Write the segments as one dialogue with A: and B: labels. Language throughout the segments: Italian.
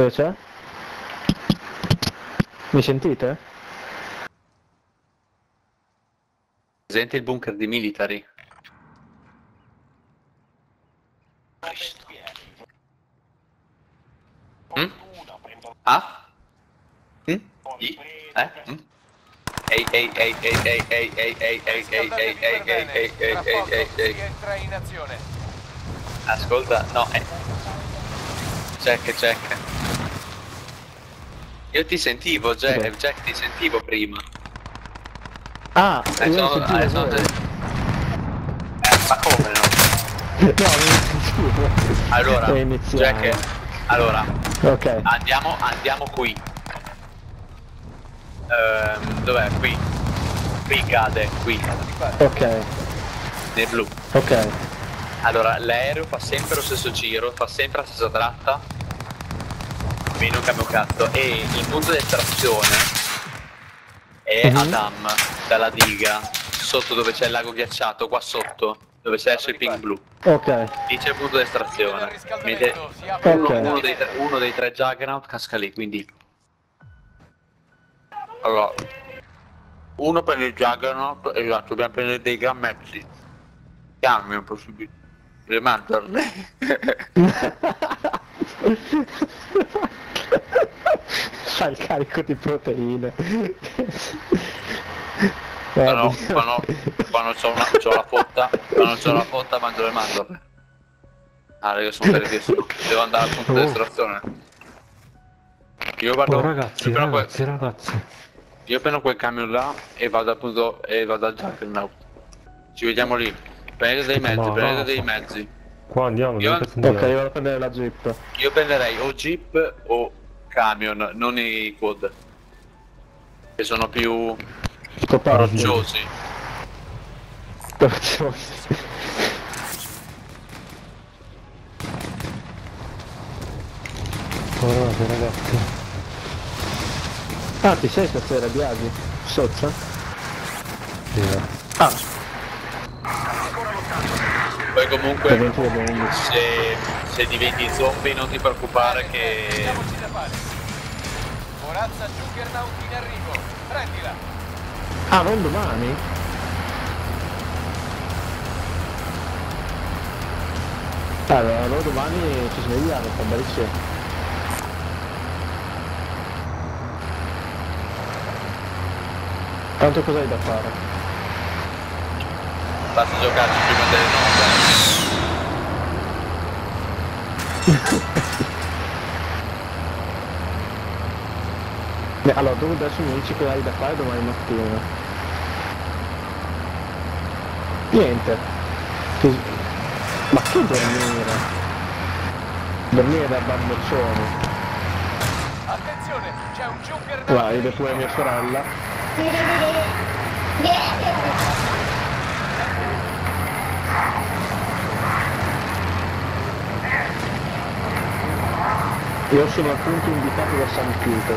A: Dove c'è? Mi sentite?
B: Presente il bunker di military. Mm? Ah? Mm? I? Eh? Mm? Ehi, ehi, ehi, ehi, ehi, ehi, ehi, ehi, ehi, ehi, ehi, ehi, ehi, ehi, ehi, ehi, ehi, ehi.
C: entra in azione.
B: Ascolta, no, eh. Jack, Jack. Io ti sentivo, Jack,
A: Vabbè.
B: Jack, ti sentivo prima.
A: Ah,
B: Eh,
A: io non sentivo
B: eh. Eh, ma come no?
A: No, non sentivo.
B: Allora. Jack, allora,
A: Ok.
B: andiamo, andiamo qui. Ehm, dov'è? Qui. Qui cade, qui,
A: Ok.
B: nel blu.
A: Ok.
B: Allora, l'aereo fa sempre lo stesso giro, fa sempre la stessa tratta. Quindi non cambia un cazzo. E il punto di estrazione è
A: Mhm.
B: a Dam, dalla diga, sotto dove c'è il lago ghiacciato, qua sotto, dove c'è il ping blu.
A: Ok.
B: Lì c'è il punto di estrazione.
C: Apre
B: uno, uno dei, tre- uno dei tre Juggernaut casca lì, quindi... Allora, uno prende il Juggernaut, esatto, dobbiamo prendere dei grammetti. Camion possibile. Le mandarle.
A: Fa il carico di proteine.
B: Quando, quando, quando c'ho, una, c'ho la fotta, quando c'ho la fotta mangio le mandorle. Ah, raga, sono tardissimo. Devo andare al punto di
A: Oh.
B: estrazione. Io vado.
D: Oh ragazzi,
B: io prendo,
D: ragazzi,
B: quel,
D: ragazzi.
B: io prendo quel camion là e vado appunto e vado al Juggernaut. Ci vediamo lì. Prendete dei mezzi,
D: Ma
B: prendete
D: va.
B: dei mezzi.
D: Qua andiamo,
B: Io-
A: Ok,
D: andiamo?
A: io vado a prendere la jeep.
B: Io prenderei o Jeep o camion, non i quad. Che sono più
A: Scoparti.
B: rocciosi.
A: Rocciosi.
D: Ragazzi.
A: Ah, ti sei stasera Biagi? Sozza?
D: Sì, eh.
A: Ah,
B: Poi comunque se, se diventi zombie non ti preoccupare che
C: Diamoci da fare. Corazza Juggernaut in arrivo. Prendila.
A: Ah, non domani? Allora, noi domani ci svegliamo, fa bellissimo. Tanto cos'hai da fare?
B: basta giocarci prima delle 9.
A: Beh, allora, tu adesso mi dici che hai da fare domani mattina. Niente. Che- Ma che dormire? Dormire da bamboccione.
C: Attenzione, c'è un.
A: Guarda, io
C: in
A: pure mia sorella. Io sono appunto invitato da San Pietro.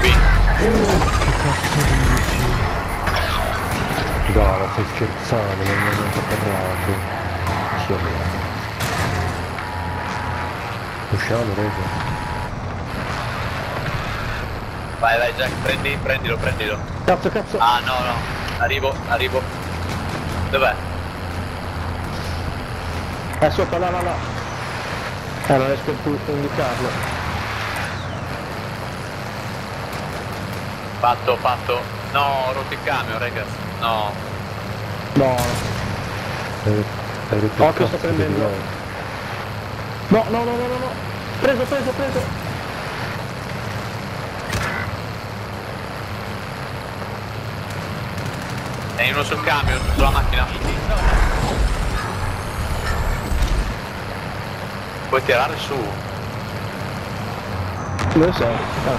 B: Qui,
D: Dai, stai scherzando, non mi hanno parlato. Sì, allora. Usciamo, rego.
B: vai vai Jack, prendi, prendilo, prendilo.
A: Cazzo, cazzo!
B: Ah no no, arrivo, arrivo. Dov'è?
A: È sopra, là, là, là. Eh, non riesco più a indicarlo.
B: Fatto, fatto. No, ho rotto il camion, ragazzi. No.
A: No, Oh,
D: il
A: che
D: cazzo
A: sto prendendo. no, no, no, no, no, no. Preso, preso, preso.
B: E uno sul camion, sulla macchina. Puoi tirare su.
A: Dove sei? Ah.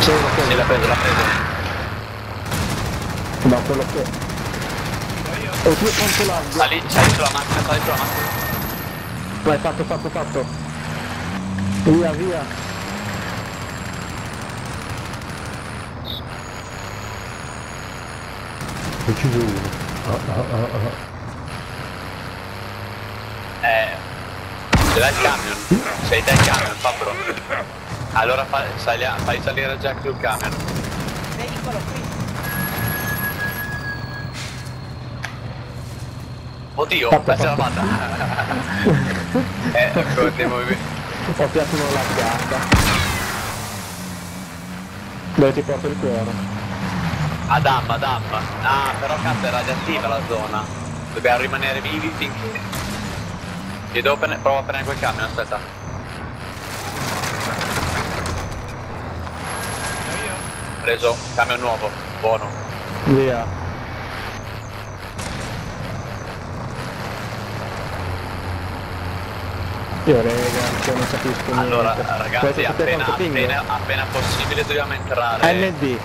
A: Sì, ok.
B: Sì, l'ha preso, l'ha preso.
A: No, quello che... Oddio, quanto largo.
B: Sali, sali sulla macchina, sali sulla macchina.
A: Vai, fatto, fatto, fatto. Via, via.
D: Ho ucciso uno. Ah, ah, ah, ah.
B: Eh, ce l'hai il camion? Sei il camion, Fabro. Allora fa, sali- fai salire Jack sul camion.
E: Veicolo qui.
B: Oddio,
A: Fatto,
B: la fatta. eh, con dei movimenti.
A: Ho piazzato una laggata. Dove ti porto il cuore?
B: Ad Amma, ad Amma. Ah, però cazzo è radioattiva la zona. Dobbiamo rimanere vivi finché... Ti devo prendere... Prova a prendere quel camion, aspetta. Preso, camion nuovo, buono.
A: Via. Io rega, non capisco
B: Allora,
A: niente.
B: ragazzi,
A: Questo sapete
B: appena, appena, appena possibile dobbiamo entrare.
A: ND.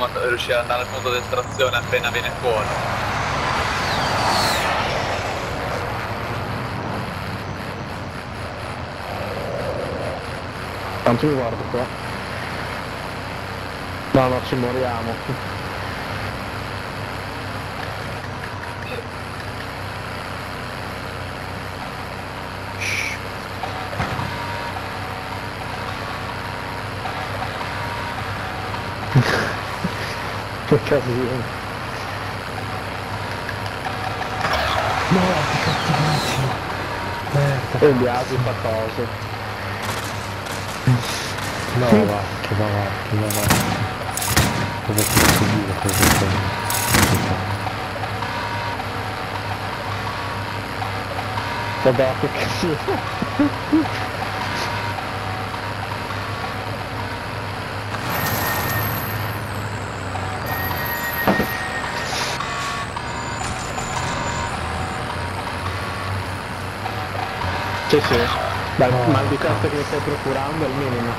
B: Dobbiamo riuscire ad andare al punto di estrazione appena viene fuori.
A: Tanto mi guardo qua. No, no, ci moriamo. Che casino.
D: No, che cattivissimo. Merda.
A: E gli asi fa cose.
D: No, va, che va avanti, va avanti. Cosa ti posso dire? Cosa ti
A: Vabbè, che casino. Sì, sì. Dai,
D: No,
A: mal di cazzo che mi stai procurando è il minimo.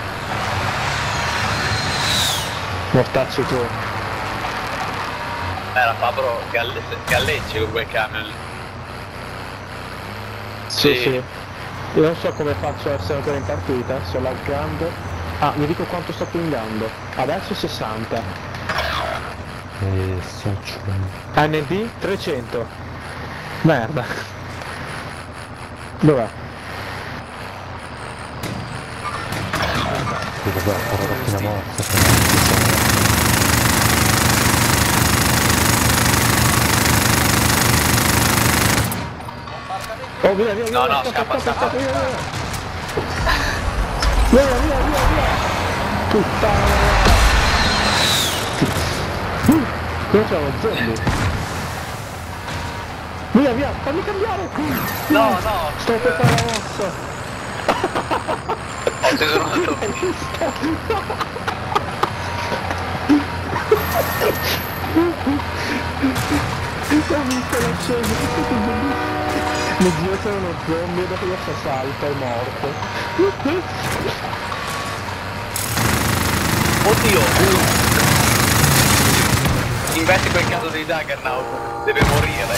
A: Mortacci tu.
B: Era Fabro galle- galleggi con quel camion.
A: Sì, sì. Io non so come faccio a essere ancora in partita, sto laggando. Ah, mi dico quanto sto pingando. Adesso 60.
D: E socio.
A: ND 300. Merda. Dov'è?
D: Sì, vabbè, ho rotto una mossa.
A: Oh via via via!
B: No, no, scappa, scappa.
A: via, via! Via via! Puttana! Qua c'è uno zombie! Via via! Fammi cambiare!
B: No, no,
A: Sto per fare la mossa!
B: ho tesorato.
A: Ho visto la scena! Mi zio c'era uno zombie dopo lo si salta, è morto.
B: Oddio! Investi quel caso di Juggernaut, deve morire.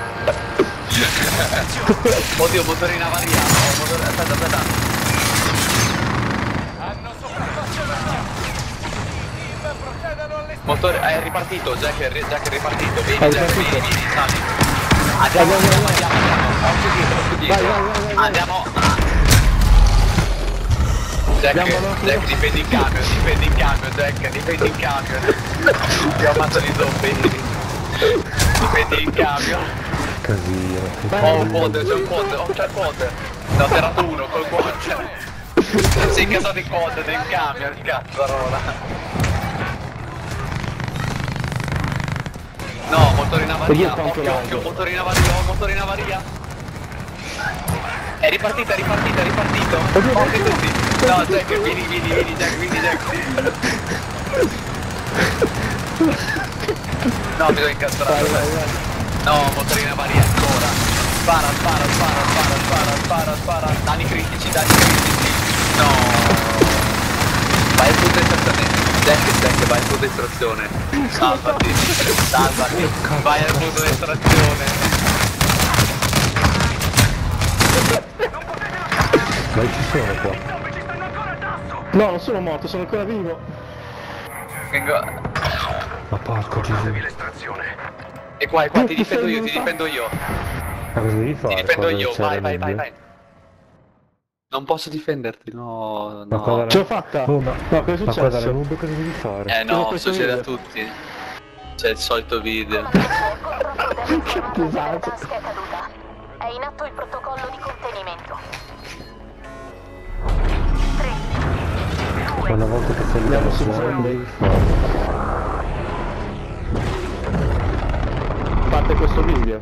B: Oddio, motore in avaria. Oh, motore... Aspetta, aspetta.
C: Hanno sopraffatto la I team procedano alle
B: Motore, è ripartito, Jack è, ri- Jack è ripartito. Vieni, Jack, vieni, vieni, sali. Andiamo, andiamo, andiamo, andiamo. Occhio dietro, occhio dietro.
A: Vai, vai, vai, vai.
B: Andiamo. Jack,
A: Andiamo,
B: Jack, difendi il camion, difendi il camion, Jack, difendi il camion. Ti ammazzo di zombie. Difendi il camion.
D: Casino. che
B: Oh, un ponte, c'è un ponte, oh, c'è il ponte. Ne ho tirato uno col ponte. Si è incassato il ponte del camion, cazzarola. No, motore in avaria, occhio, occhio, motore in avaria, oh, motore in avaria. È ripartito, è ripartito, è ripartito.
A: Oddio,
B: Occhio
A: oddio.
B: tutti. No, Jack, vieni, vieni, vieni, Jack, vieni, Jack. No, bisogna incastrare. No, motore in avaria ancora. Spara, spara, spara, spara, spara, spara, spara. Danni critici, danni critici. No. Vai al punto di estrazione. Jack, Jack, vai al punto di estrazione. Salvati. Salvati. Vai al punto di estrazione.
D: Ma ci sono qua.
A: No, non sono morto, sono ancora vivo.
B: Vengo...
D: Ma porco Gesù.
B: E qua, e qua, ti
A: Ti
B: difendo io, ti difendo io.
D: Ma cosa devi
B: Ti
D: fare?
B: difendo
D: quando
B: io, vai, vai, vai, vai. Non posso difenderti, no,
D: Ma
B: no.
A: Ce l'ho fatta!
D: Oh, ma,
A: No, cosa è
D: ma
A: successo?
D: nube cosa devi fare?
B: Eh no,
A: questo
B: succede a tutti. C'è il solito video.
A: Che disagio.
F: È caduta. È in atto il protocollo di contenimento. 3,
D: Ma una volta che sei lì
A: Andiamo Parte questo video.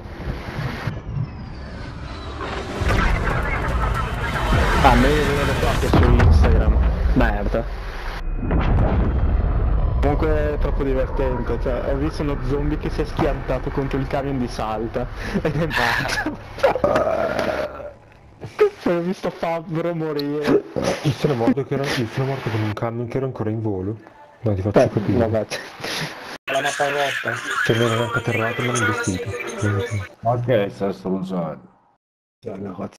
A: Ah, me lo vedo qua che su Instagram. Merda. Comunque è troppo divertente, cioè ho visto uno zombie che si è schiantato contro il camion di Salta ed è morto. Poi ho visto Fabbro morire.
D: Io sono morto, che era, io sono morto con un camion che era ancora in volo. No, ti faccio
A: Beh,
D: capire.
A: vabbè.
E: La mappa è rotta.
D: Cioè mi hanno anche atterrato e mi hanno investito.
G: Ok, sta stronzando.
A: No,